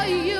for you.